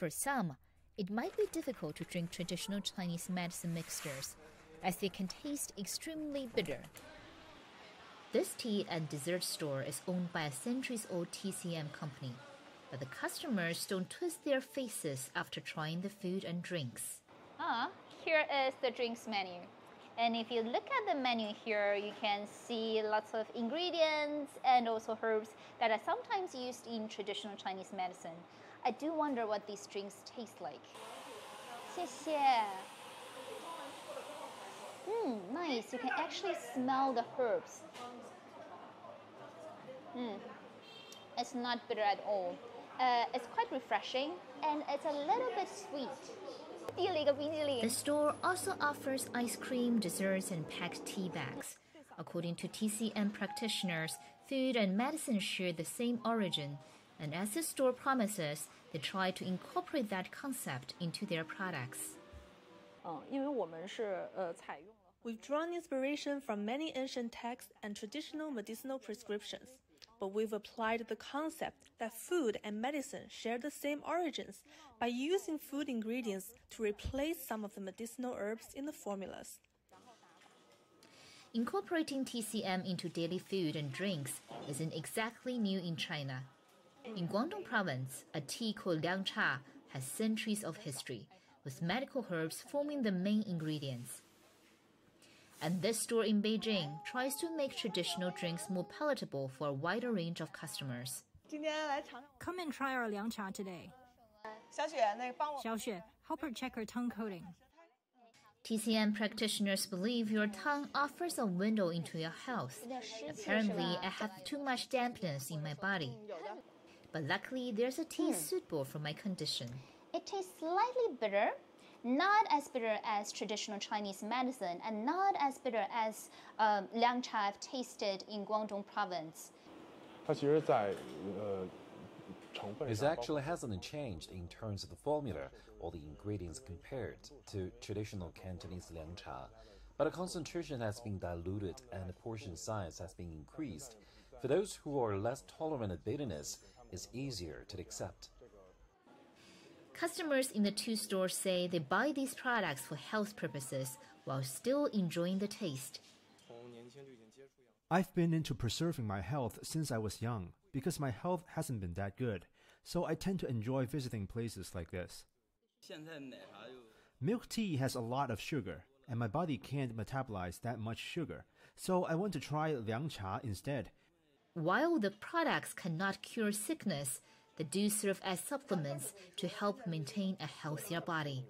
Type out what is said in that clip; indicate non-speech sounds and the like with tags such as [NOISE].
For some, it might be difficult to drink traditional Chinese medicine mixtures, as they can taste extremely bitter. This tea and dessert store is owned by a centuries old TCM company, but the customers don't twist their faces after trying the food and drinks. Ah, here is the drinks menu. And if you look at the menu here, you can see lots of ingredients and also herbs that are sometimes used in traditional Chinese medicine. I do wonder what these drinks taste like. 谢谢. [LAUGHS] Hmm, nice. You can actually smell the herbs. Hmm. It's not bitter at all. Uh, it's quite refreshing and it's a little bit sweet. The store also offers ice cream, desserts, and packed tea bags. According to TCM practitioners, food and medicine share the same origin, and as the store promises, they try to incorporate that concept into their products. We've drawn inspiration from many ancient texts and traditional medicinal prescriptions but we've applied the concept that food and medicine share the same origins by using food ingredients to replace some of the medicinal herbs in the formulas. Incorporating TCM into daily food and drinks isn't exactly new in China. In Guangdong province, a tea called liang cha has centuries of history, with medical herbs forming the main ingredients. And this store in Beijing tries to make traditional drinks more palatable for a wider range of customers. Come and try our liang cha today. Xiaoxue, help her check her tongue coating. TCM practitioners believe your tongue offers a window into your health. Apparently, I have too much dampness in my body. But luckily, there's a tea suitable for my condition. It tastes slightly bitter, not as bitter as traditional Chinese medicine and not as bitter as um, liang cha I've tasted in Guangdong province. It actually hasn't changed in terms of the formula or the ingredients compared to traditional Cantonese liang cha, but the concentration has been diluted and the portion size has been increased. For those who are less tolerant of bitterness, it's easier to accept. Customers in the two stores say they buy these products for health purposes while still enjoying the taste. I've been into preserving my health since I was young because my health hasn't been that good, so I tend to enjoy visiting places like this. Milk tea has a lot of sugar, and my body can't metabolize that much sugar, so I want to try liang cha instead. While the products cannot cure sickness, they do serve as supplements to help maintain a healthier body.